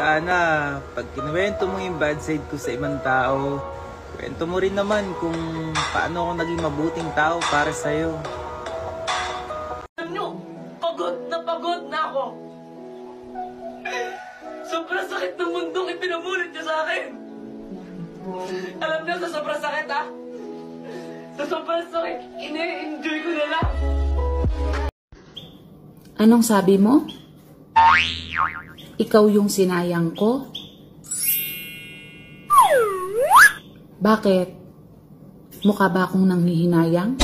Sana, pag kinuwento mo yung bad side ko sa ibang tao, kwento mo rin naman kung paano ako naging mabuting tao para sa'yo. Alam nyo, pagod na pagod na ako. Sobrang sakit ng mundong ipinamulit niyo sa akin. Alam niyo, sa sobrang sakit ha? Sa sobrang sakit, ine-enjoy ko na lang. Anong sabi mo? Ikaw yung sinayang ko? Bakit? Mukha ba akong nanghihinayang?